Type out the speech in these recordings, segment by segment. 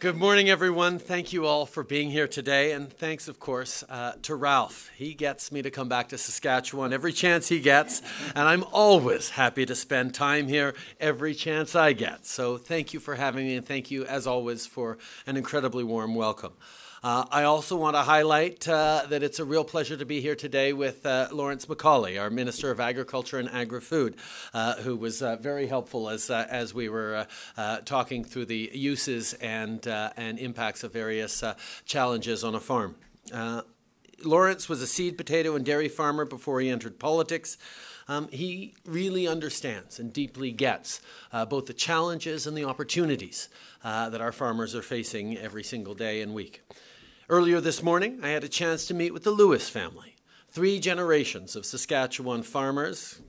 Good morning, everyone. Thank you all for being here today. And thanks, of course, uh, to Ralph. He gets me to come back to Saskatchewan every chance he gets. And I'm always happy to spend time here every chance I get. So thank you for having me. And thank you, as always, for an incredibly warm welcome. Uh, I also want to highlight uh, that it's a real pleasure to be here today with uh, Lawrence MacAulay, our Minister of Agriculture and Agri-Food, uh, who was uh, very helpful as, uh, as we were talking through the uses and, and impacts of various challenges on a farm. Lawrence was a seed potato and dairy farmer before he entered politics. Um, he really understands and deeply gets uh, both the challenges and the opportunities uh, that our farmers are facing every single day and week. Earlier this morning, I had a chance to meet with the Lewis family, three generations of Saskatchewan farmers,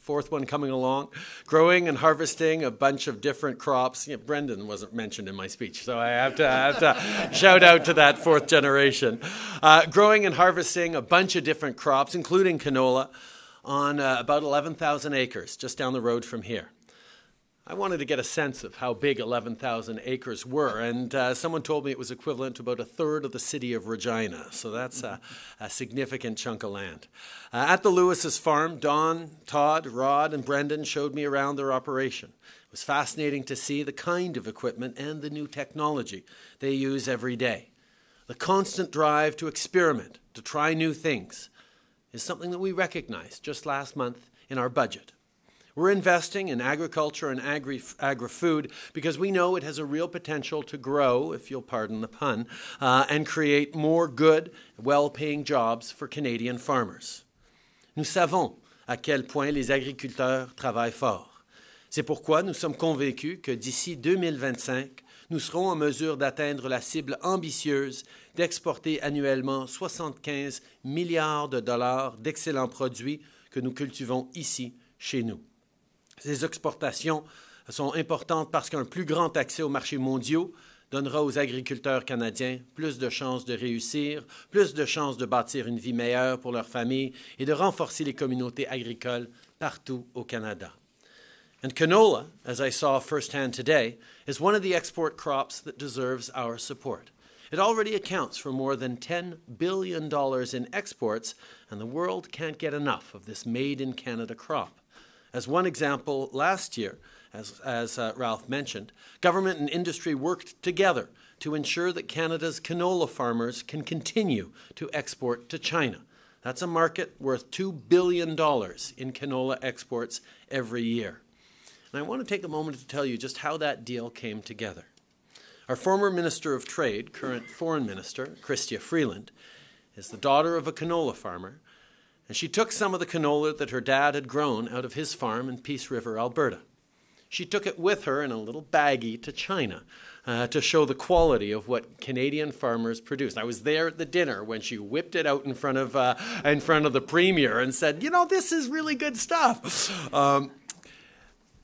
fourth one coming along, growing and harvesting a bunch of different crops. Yeah, Brendan wasn't mentioned in my speech, so I have to, I have to shout out to that fourth generation. Uh, growing and harvesting a bunch of different crops, including canola, on uh, about 11,000 acres just down the road from here. I wanted to get a sense of how big 11,000 acres were, and uh, someone told me it was equivalent to about a third of the city of Regina, so that's a, a significant chunk of land. Uh, at the Lewis's farm, Don, Todd, Rod, and Brendan showed me around their operation. It was fascinating to see the kind of equipment and the new technology they use every day. The constant drive to experiment, to try new things, is something that we recognized just last month in our budget. We're investing in agriculture and agri, agri-food because we know it has a real potential to grow, if you'll pardon the pun, uh, and create more good, well-paying jobs for Canadian farmers. Nous savons à quel point les agriculteurs travaillent fort. C'est pourquoi nous sommes convaincus que d'ici 2025, nous serons en mesure d'atteindre la cible ambitieuse d'exporter annuellement 75 milliards de dollars d'excellents produits que nous cultivons ici, chez nous. Ces exportations sont importantes parce qu'un plus grand accès aux marchés mondiaux donnera aux agriculteurs canadiens plus de chances de réussir, plus de chances de bâtir une vie meilleure pour leur famille et de renforcer les communautés agricoles partout au Canada. And canola, as I saw firsthand today, is one of the export crops that deserves our support. It already accounts for more than $10 billion in exports, and the world can't get enough of this made in Canada crop. As one example, last year, as, as uh, Ralph mentioned, government and industry worked together to ensure that Canada's canola farmers can continue to export to China. That's a market worth $2 billion in canola exports every year. And I want to take a moment to tell you just how that deal came together. Our former Minister of Trade, current Foreign Minister, Chrystia Freeland, is the daughter of a canola farmer and she took some of the canola that her dad had grown out of his farm in Peace River, Alberta. She took it with her in a little baggie to China uh, to show the quality of what Canadian farmers produce. I was there at the dinner when she whipped it out in front of, uh, in front of the premier and said, You know, this is really good stuff. Um,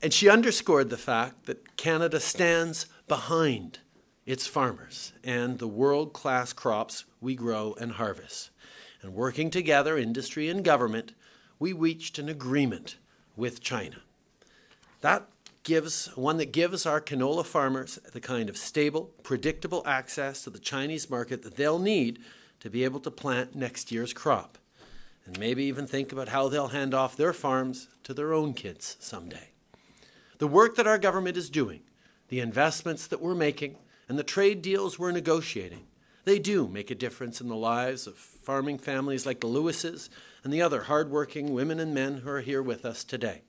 and she underscored the fact that Canada stands behind its farmers and the world class crops we grow and harvest and working together, industry and government, we reached an agreement with China. That gives one that gives our canola farmers the kind of stable, predictable access to the Chinese market that they'll need to be able to plant next year's crop. And maybe even think about how they'll hand off their farms to their own kids someday. The work that our government is doing, the investments that we're making, and the trade deals we're negotiating they do make a difference in the lives of farming families like the Lewises and the other hardworking women and men who are here with us today.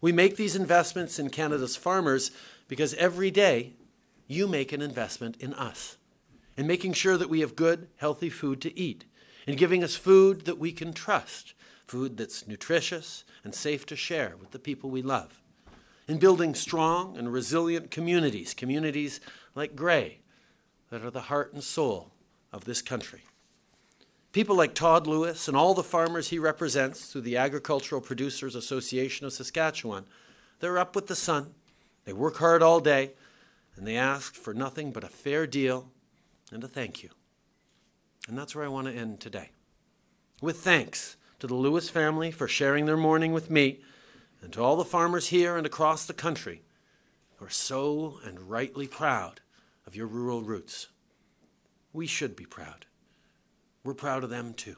We make these investments in Canada's farmers because every day you make an investment in us, in making sure that we have good, healthy food to eat, in giving us food that we can trust, food that's nutritious and safe to share with the people we love, in building strong and resilient communities, communities like Gray, that are the heart and soul of this country. People like Todd Lewis and all the farmers he represents through the Agricultural Producers Association of Saskatchewan, they're up with the sun, they work hard all day, and they ask for nothing but a fair deal and a thank you. And that's where I want to end today. With thanks to the Lewis family for sharing their morning with me, and to all the farmers here and across the country who are so and rightly proud of your rural roots. We should be proud. We're proud of them too.